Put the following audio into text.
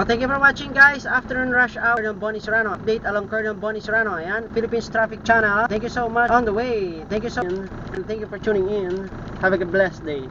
Oh, thank you for watching guys. Afternoon rush hour ng Bonnie Serrano. Update along curve ng Bonnie Serrano. Ayan, Philippines Traffic Channel. Thank you so much on the way. Thank you so much. And thank you for tuning in. Have a blessed day.